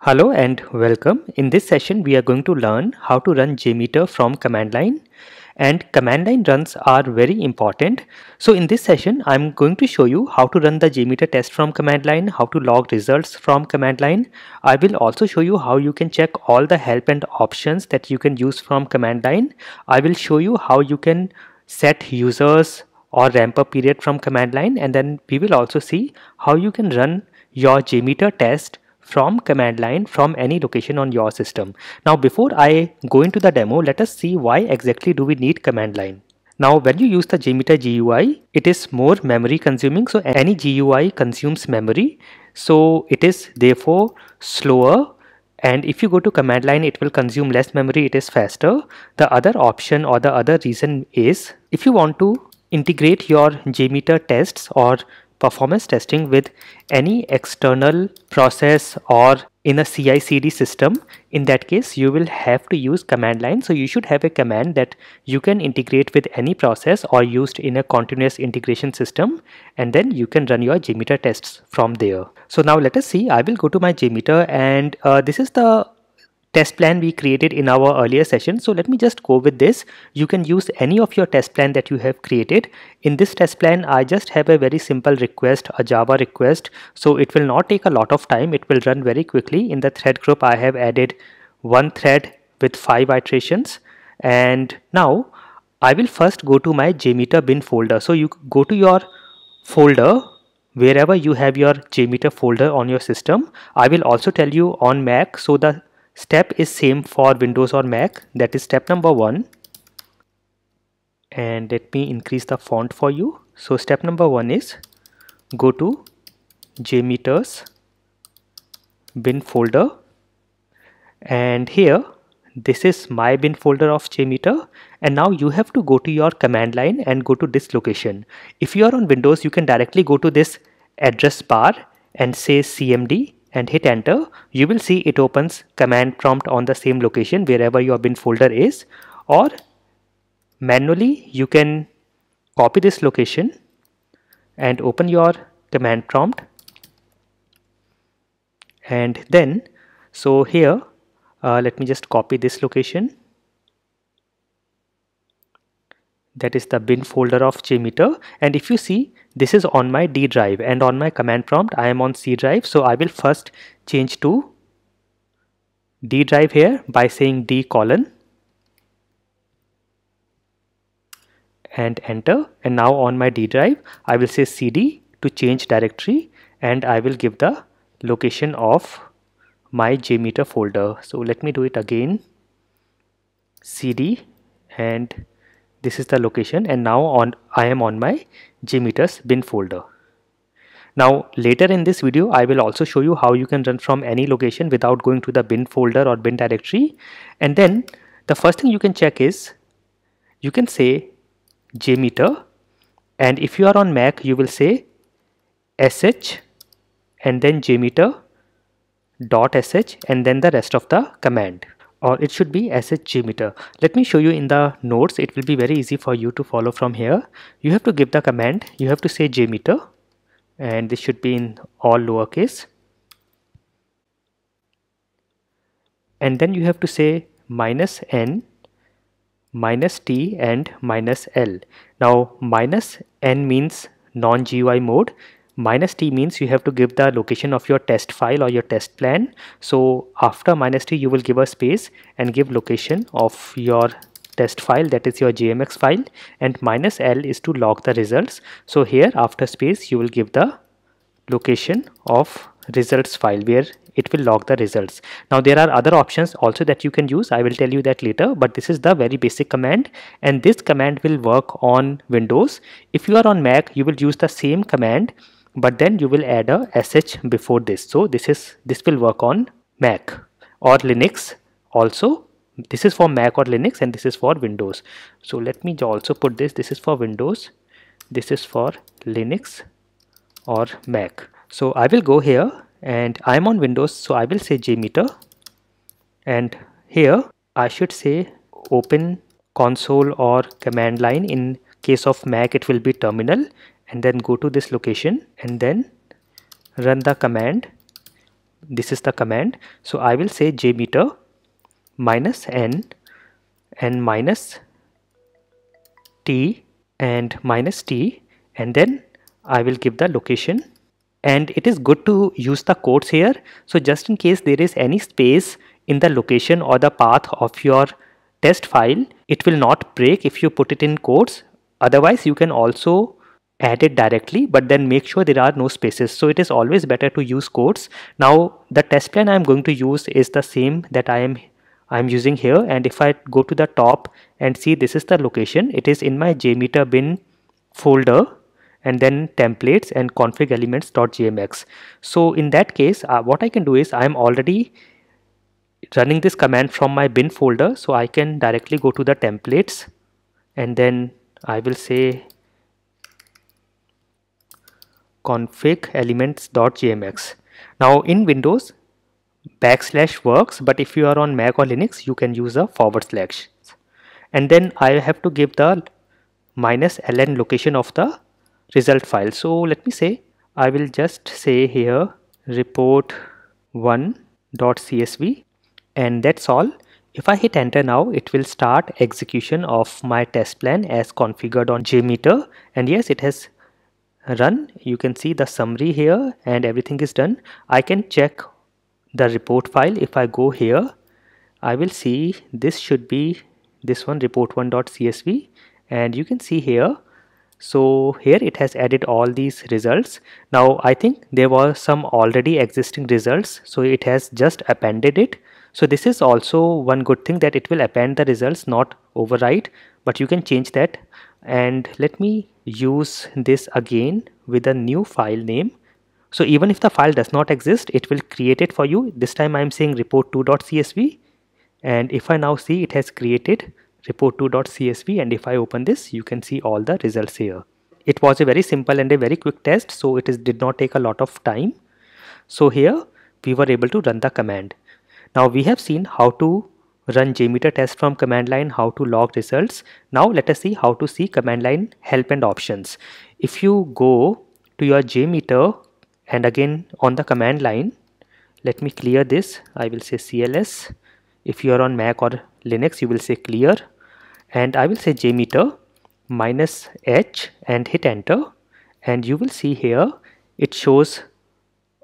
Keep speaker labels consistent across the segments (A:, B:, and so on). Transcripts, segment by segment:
A: Hello and welcome. In this session we are going to learn how to run JMeter from command line and command line runs are very important. So in this session I'm going to show you how to run the JMeter test from command line, how to log results from command line. I will also show you how you can check all the help and options that you can use from command line. I will show you how you can set users or ramp up period from command line and then we will also see how you can run your JMeter test from command line from any location on your system. Now before I go into the demo, let us see why exactly do we need command line. Now when you use the JMeter GUI, it is more memory consuming. So any GUI consumes memory. So it is therefore slower and if you go to command line it will consume less memory it is faster the other option or the other reason is if you want to integrate your JMeter tests or performance testing with any external process or in a CI CD system in that case you will have to use command line. So you should have a command that you can integrate with any process or used in a continuous integration system and then you can run your JMeter tests from there. So now let us see I will go to my JMeter and uh, this is the test plan we created in our earlier session. So let me just go with this. You can use any of your test plan that you have created. In this test plan, I just have a very simple request, a Java request. So it will not take a lot of time. It will run very quickly. In the thread group, I have added one thread with five iterations. And now I will first go to my JMeter bin folder. So you go to your folder wherever you have your JMeter folder on your system. I will also tell you on Mac. So the step is same for Windows or Mac. That is step number one. And let me increase the font for you. So step number one is go to jmeters bin folder. And here this is my bin folder of jmeter and now you have to go to your command line and go to this location. If you are on windows you can directly go to this address bar and say cmd and hit enter. You will see it opens command prompt on the same location wherever your bin folder is. Or manually you can copy this location and open your command prompt. And then so here uh, let me just copy this location. That is the bin folder of JMeter and if you see this is on my D drive and on my command prompt. I am on C drive so I will first change to D drive here by saying D colon and enter. And now on my D drive I will say CD to change directory and I will give the location of my JMeter folder. So let me do it again. CD and this is the location and now on I am on my JMeters bin folder. Now later in this video I will also show you how you can run from any location without going to the bin folder or bin directory. And then the first thing you can check is you can say JMeter and if you are on Mac you will say sh and then jmeter dot sh and then the rest of the command or it should be sh jmeter. Let me show you in the notes. It will be very easy for you to follow from here. You have to give the command. You have to say jmeter and this should be in all lowercase. And then you have to say minus n minus t and minus l. Now minus n means non-GUI mode minus t means you have to give the location of your test file or your test plan. So after minus t you will give a space and give location of your test file that is your jmx file and minus l is to log the results. So here after space you will give the location of results file where it will log the results. Now there are other options also that you can use. I will tell you that later but this is the very basic command and this command will work on windows. If you are on mac you will use the same command but then you will add a sh before this. So this is this will work on mac or linux also. This is for mac or linux and this is for windows. So let me also put this. This is for windows. This is for linux or mac. So i will go here and i'm on windows. So i will say jmeter. And here i should say open console or command line. In case of mac it will be terminal and then go to this location and then run the command. This is the command. So I will say jmeter minus n and minus t and minus t and then I will give the location. And it is good to use the quotes here. So just in case there is any space in the location or the path of your test file it will not break if you put it in quotes otherwise you can also add it directly but then make sure there are no spaces. So it is always better to use quotes. Now the test plan i'm going to use is the same that i am i'm using here. And if i go to the top and see this is the location it is in my jmeter bin folder and then templates and config elements.jmx so in that case uh, what i can do is i'm already running this command from my bin folder. So i can directly go to the templates and then i will say config elements.jmx. Now in Windows backslash works but if you are on Mac or Linux you can use a forward slash and then I have to give the minus ln location of the result file. So let me say I will just say here report 1.csv and that's all. If I hit enter now it will start execution of my test plan as configured on JMeter and yes it has run. You can see the summary here and everything is done. I can check the report file. If I go here I will see this should be this one report1.csv and you can see here. So here it has added all these results. Now I think there were some already existing results. So it has just appended it. So this is also one good thing that it will append the results not overwrite but you can change that. And let me use this again with a new file name. So even if the file does not exist it will create it for you. This time i'm saying report2.csv and if i now see it has created report2.csv and if i open this you can see all the results here. It was a very simple and a very quick test so it is did not take a lot of time. So here we were able to run the command. Now we have seen how to run JMeter test from command line, how to log results. Now let us see how to see command line help and options. If you go to your JMeter and again on the command line, let me clear this. I will say CLS. If you are on Mac or Linux, you will say clear. And I will say JMeter minus H and hit enter. And you will see here, it shows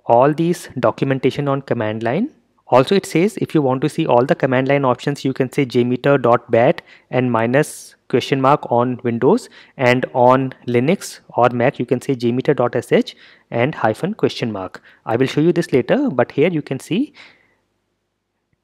A: all these documentation on command line also it says if you want to see all the command line options you can say jmeter.bat and minus question mark on Windows and on Linux or Mac you can say jmeter.sh and hyphen question mark. I will show you this later but here you can see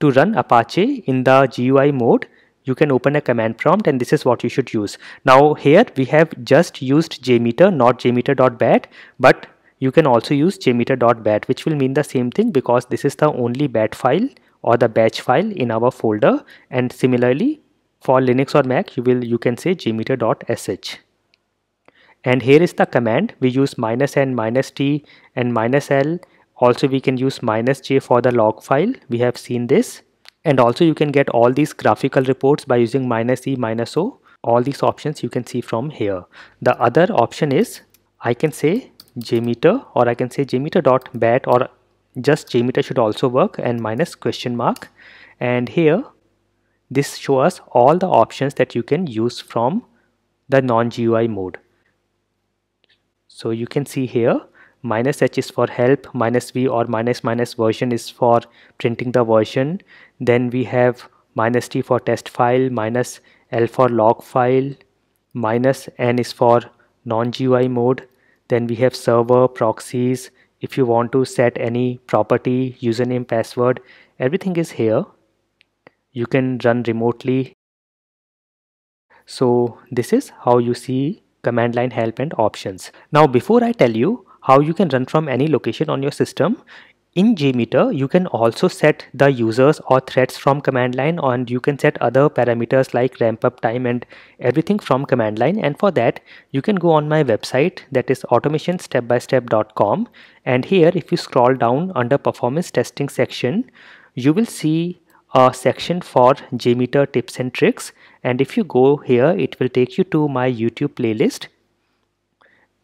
A: to run Apache in the GUI mode you can open a command prompt and this is what you should use. Now here we have just used jmeter not jmeter.bat but you can also use jmeter.bat which will mean the same thing because this is the only bat file or the batch file in our folder. And similarly for Linux or Mac you will you can say jmeter.sh and here is the command. We use minus n minus t and minus l. Also we can use minus j for the log file. We have seen this. And also you can get all these graphical reports by using minus e minus o. All these options you can see from here. The other option is I can say jmeter or I can say jmeter.bat or just jmeter should also work and minus question mark and here this shows us all the options that you can use from the non-GUI mode. So you can see here minus h is for help, minus v or minus minus version is for printing the version. Then we have minus t for test file, minus l for log file, minus n is for non-GUI mode, then we have server proxies. If you want to set any property username password everything is here. You can run remotely. So this is how you see command line help and options. Now before i tell you how you can run from any location on your system in JMeter, you can also set the users or threads from command line and you can set other parameters like ramp up time and everything from command line. And for that, you can go on my website that is automationstepbystep.com. And here, if you scroll down under performance testing section, you will see a section for JMeter tips and tricks. And if you go here, it will take you to my YouTube playlist.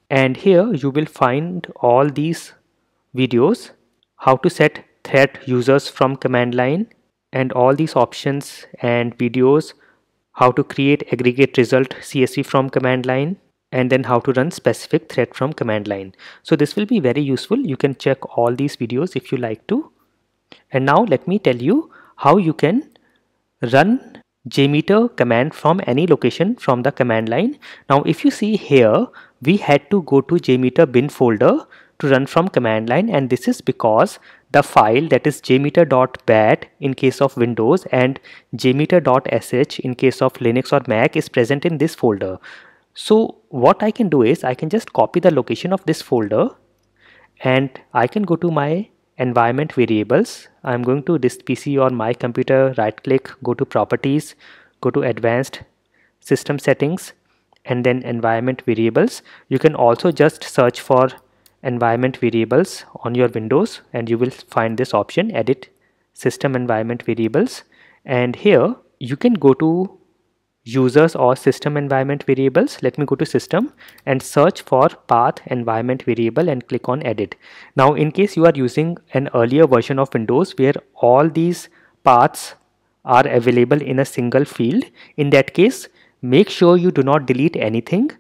A: And here you will find all these videos how to set thread users from command line and all these options and videos how to create aggregate result CSV from command line and then how to run specific thread from command line. So this will be very useful. You can check all these videos if you like to. And now let me tell you how you can run jmeter command from any location from the command line. Now if you see here, we had to go to jmeter bin folder to run from command line and this is because the file that is jmeter.bat in case of Windows and jmeter.sh in case of Linux or Mac is present in this folder. So what I can do is I can just copy the location of this folder and I can go to my environment variables. I'm going to this PC or my computer, right click, go to properties, go to advanced system settings and then environment variables. You can also just search for environment variables on your Windows and you will find this option edit system environment variables. And here you can go to users or system environment variables. Let me go to system and search for path environment variable and click on edit. Now in case you are using an earlier version of windows where all these paths are available in a single field in that case make sure you do not delete anything.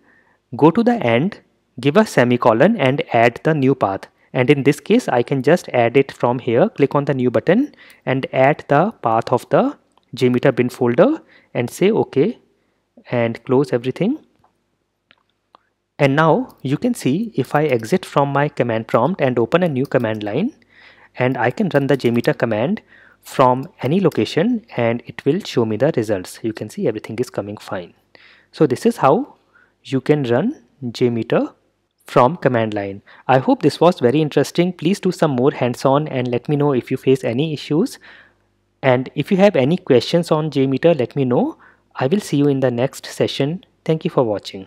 A: Go to the end give a semicolon and add the new path. And in this case I can just add it from here. Click on the new button and add the path of the jmeter bin folder and say ok and close everything. And now you can see if I exit from my command prompt and open a new command line and I can run the jmeter command from any location and it will show me the results. You can see everything is coming fine. So this is how you can run jmeter from command line. I hope this was very interesting. Please do some more hands-on and let me know if you face any issues. And if you have any questions on JMeter, let me know. I will see you in the next session. Thank you for watching.